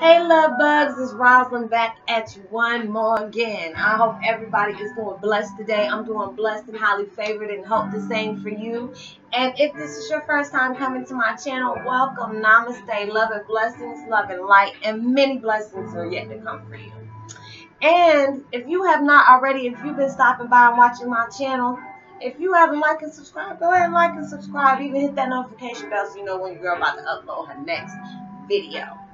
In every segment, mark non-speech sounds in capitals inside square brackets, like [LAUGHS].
Hey, love bugs, it's Roslynn back at you one more again. I hope everybody is doing blessed today. I'm doing blessed and highly favored and hope the same for you. And if this is your first time coming to my channel, welcome. Namaste. Love and blessings, love and light, and many blessings are yet to come for you. And if you have not already, if you've been stopping by and watching my channel, if you haven't liked and subscribed, go ahead and like and subscribe. Even hit that notification bell so you know when your girl about to upload her next video.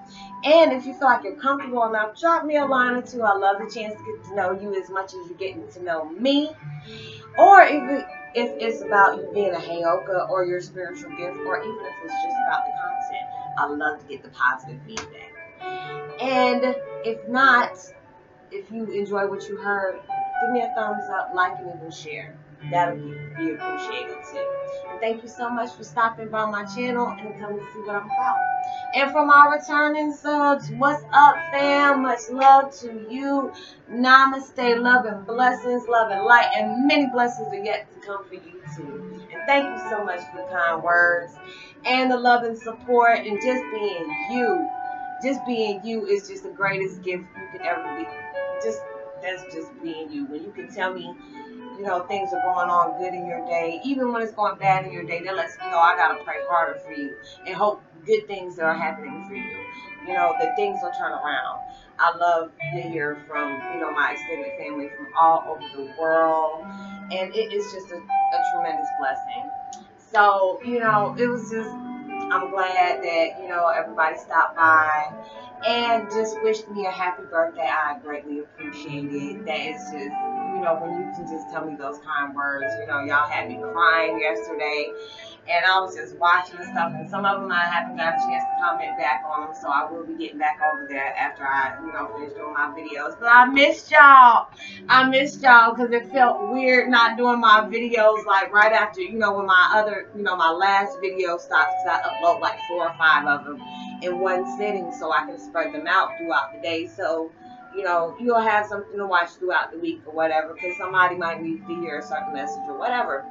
And if you feel like you're comfortable enough, drop me a line or two. I love the chance to get to know you as much as you're getting to know me. Or if, if it's about you being a Heyoka or your spiritual gift, or even if it's just about the content, I love to get the positive feedback. And if not, if you enjoy what you heard, give me a thumbs up, like, and even share. That'll be, be appreciated too. And thank you so much for stopping by my channel and coming to see what I'm about. And for my returning subs, what's up, fam? Much love to you. Namaste, love and blessings, love and light, and many blessings are yet to come for you too. And thank you so much for the kind words and the love and support and just being you. Just being you is just the greatest gift you could ever be. Just that's just being you. When you can tell me you know, things are going on good in your day, even when it's going bad in your day, that lets me know I gotta pray harder for you and hope good things are happening for you. You know, that things will turn around. I love to hear from, you know, my extended family from all over the world. And it is just a, a tremendous blessing. So, you know, it was just I'm glad that, you know, everybody stopped by and just wished me a happy birthday. I greatly appreciate it. That is just know, when you can just tell me those kind words. You know, y'all had me crying yesterday, and I was just watching the stuff, and some of them I haven't got a chance to comment back on them, so I will be getting back over there after I, you know, finish doing my videos. But I missed y'all. I missed y'all because it felt weird not doing my videos like right after, you know, when my other, you know, my last video stops because I upload like four or five of them in one sitting so I can spread them out throughout the day. So, you know, you'll have something to watch throughout the week or whatever, because somebody might need to hear a certain message or whatever.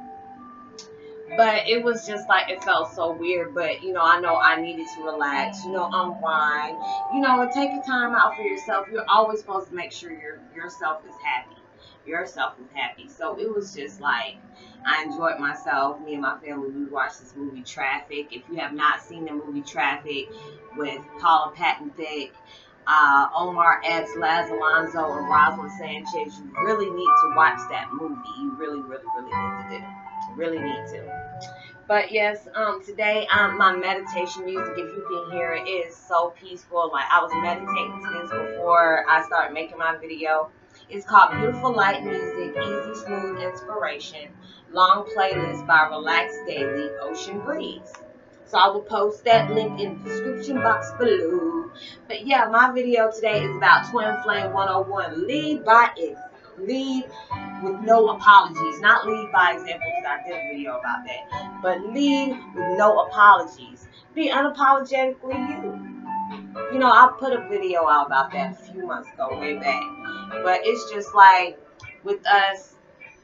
But it was just like, it felt so weird, but, you know, I know I needed to relax, you know, unwind, you know, and take a time out for yourself. You're always supposed to make sure your yourself is happy. Yourself is happy. So it was just like, I enjoyed myself. Me and my family, we watched this movie Traffik. If you have not seen the movie Traffik with Paula Patton Thicke, uh, Omar Epps, Laz Alonso, and Roselyn Sanchez. You really need to watch that movie. You really, really, really need to do. Really need to. But yes, um, today um, my meditation music, if you can hear it, is so peaceful. Like I was meditating to this before I started making my video. It's called Beautiful Light Music, Easy Smooth Inspiration, Long Playlist by Relax Daily, Ocean Breeze. So I will post that link in the description box below. But yeah, my video today is about Twin Flame 101. Lead by it. Lead with no apologies. Not lead by example because I did a video about that. But lead with no apologies. Be unapologetically you. You know, I put a video out about that a few months ago, way back. But it's just like with us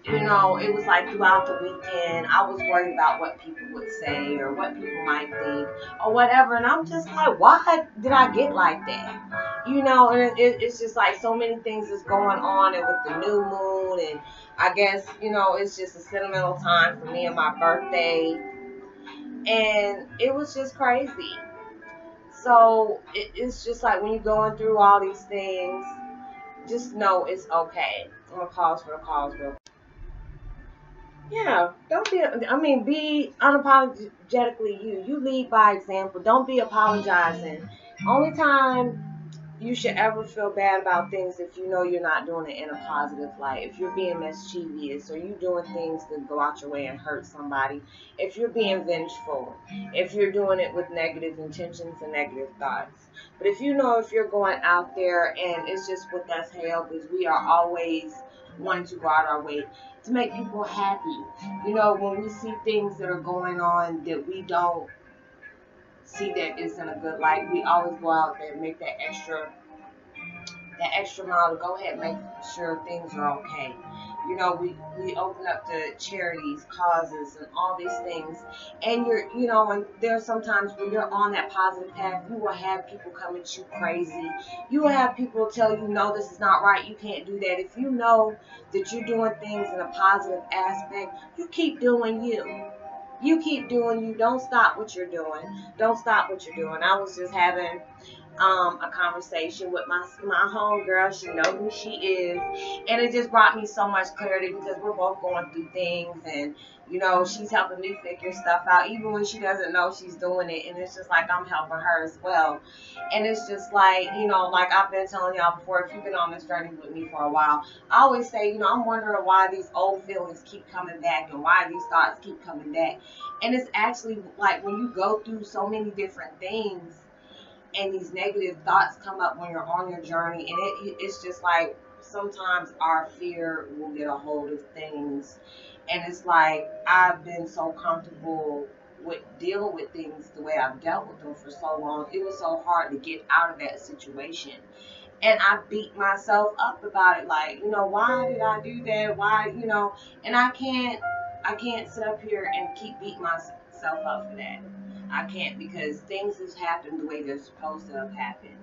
you know, it was like throughout the weekend, I was worried about what people would say or what people might think or whatever. And I'm just like, why did I get like that? You know, and it, it's just like so many things is going on and with the new moon. And I guess, you know, it's just a sentimental time for me and my birthday. And it was just crazy. So it, it's just like when you're going through all these things, just know it's okay. I'm to pause for the calls real. Yeah, don't be. I mean, be unapologetically you. You lead by example. Don't be apologizing. Only time you should ever feel bad about things if you know you're not doing it in a positive light. If you're being mischievous or you doing things to go out your way and hurt somebody. If you're being vengeful. If you're doing it with negative intentions and negative thoughts. But if you know if you're going out there and it's just with us help is we are always wanting to go out our way to make people happy. You know, when we see things that are going on that we don't see that is in a good light, we always go out there and make that extra that extra mile to go ahead and make sure things are okay. You know, we, we open up to charities, causes, and all these things. And you're, you know, and there's sometimes when you're on that positive path, you will have people come at you crazy. You will have people tell you, no, this is not right. You can't do that. If you know that you're doing things in a positive aspect, you keep doing you. You keep doing you. Don't stop what you're doing. Don't stop what you're doing. I was just having um, a conversation with my my home girl. She knows who she is, and it just brought me so much clarity because we're both going through things, and you know she's helping me figure stuff out, even when she doesn't know she's doing it, and it's just like I'm helping her as well, and it's just like you know, like I've been telling y'all before, if you've been on this journey with me for a while, I always say, you know, I'm wondering why these old feelings keep coming back and why these thoughts keep coming back, and it's actually like when you go through so many different things and these negative thoughts come up when you're on your journey and it, it's just like sometimes our fear will get a hold of things. And it's like i've been so comfortable with dealing with things the way i've dealt with them for so long. It was so hard to get out of that situation. And i beat myself up about it like you know why did i do that? Why you know? And i can't i can't sit up here and keep beating myself up for that I can't because things have happened the way they're supposed to have happened.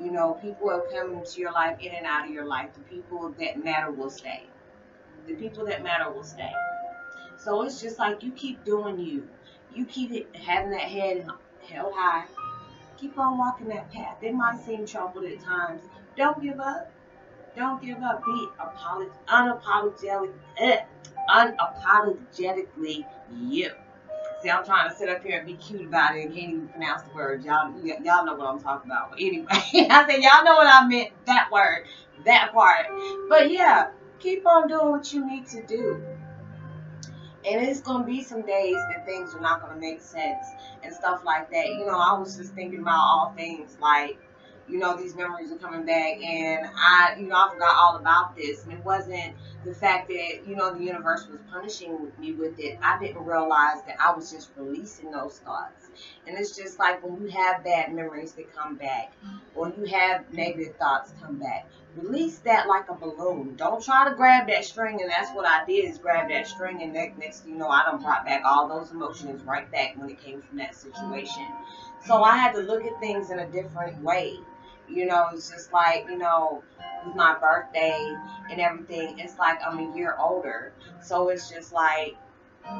You know, people have come into your life, in and out of your life. The people that matter will stay. The people that matter will stay. So it's just like you keep doing you. You keep having that head held high. Keep on walking that path. It might seem troubled at times. Don't give up. Don't give up. Be apolog- unapologetic, eh, unapologetically you. See, I'm trying to sit up here and be cute about it and can't even pronounce the words. Y'all, y'all know what I'm talking about. But anyway, [LAUGHS] I said y'all know what I meant. That word, that part. But yeah, keep on doing what you need to do. And it's gonna be some days that things are not gonna make sense and stuff like that. You know, I was just thinking about all things like you know, these memories are coming back. And I, you know, I forgot all about this. And it wasn't the fact that, you know, the universe was punishing me with it. I didn't realize that I was just releasing those thoughts. And it's just like when you have bad memories that come back, or you have negative thoughts come back, release that like a balloon. Don't try to grab that string. And that's what I did is grab that string. And next, next you know, I done brought back all those emotions right back when it came from that situation. So I had to look at things in a different way. You know, it's just like, you know, with my birthday and everything, it's like I'm a year older. So it's just like,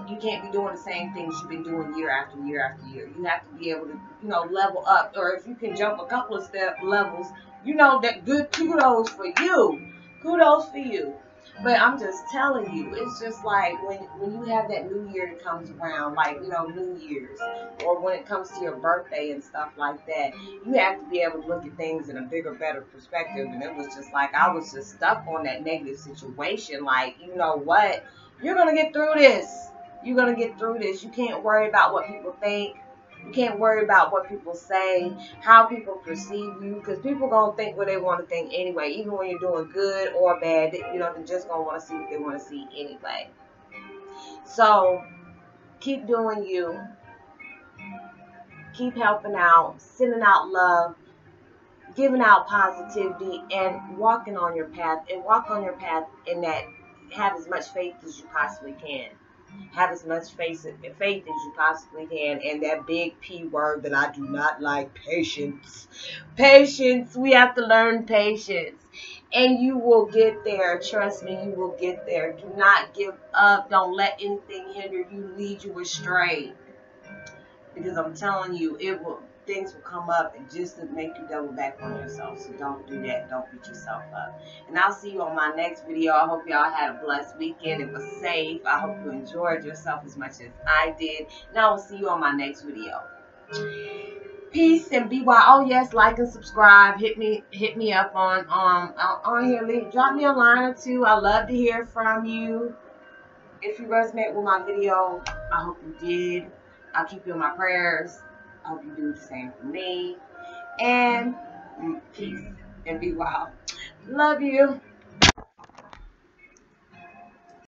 you can't be doing the same things you've been doing year after year after year. You have to be able to, you know, level up. Or if you can jump a couple of step levels, you know, that good kudos for you. Kudos for you. But I'm just telling you, it's just like when when you have that new year that comes around, like you know, New Year's, or when it comes to your birthday and stuff like that, you have to be able to look at things in a bigger, better perspective. And it was just like I was just stuck on that negative situation. Like, you know what? You're gonna get through this. You're gonna get through this. You can't worry about what people think. You can't worry about what people say, how people perceive you, because people gonna think what they want to think anyway. Even when you're doing good or bad, you know, they're just gonna want to see what they want to see anyway. So keep doing you. Keep helping out, sending out love, giving out positivity, and walking on your path. And walk on your path in that have as much faith as you possibly can have as much faith, faith as you possibly can. And that big P word that I do not like, patience. Patience. We have to learn patience. And you will get there. Trust me, you will get there. Do not give up. Don't let anything hinder you, lead you astray. Because I'm telling you, it will things will come up and just to make you double back on yourself. So don't do that. Don't beat yourself up. And I'll see you on my next video. I hope y'all had a blessed weekend. It was safe. I hope you enjoyed yourself as much as I did. And I will see you on my next video. Peace and be well. Oh yes, like and subscribe. Hit me, hit me up on um on here. Leave, drop me a line or two. I love to hear from you. If you resonate with my video, I hope you did. I'll keep you in my prayers. Hope you do the same for me. And mm, peace and be wild. Love you.